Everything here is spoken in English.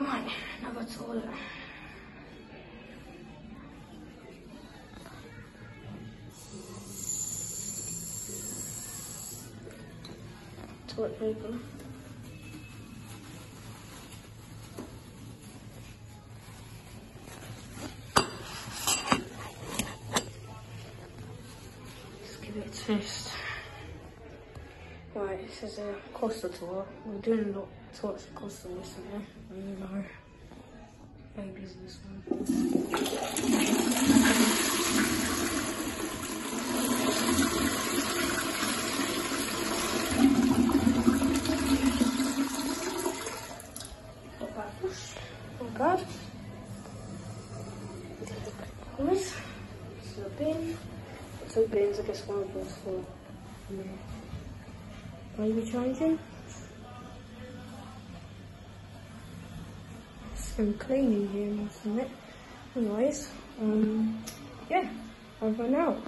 Right, another toilet. Toilet paper. Let's give it a twist. Right, this is a coastal tour. We're doing a lot of tours Costa recently. I don't know. Maybe this one. This is a bin. Two bins, I guess one of those for me. Maybe changing. Some cleaning here, isn't it? Anyways, um, yeah, and out.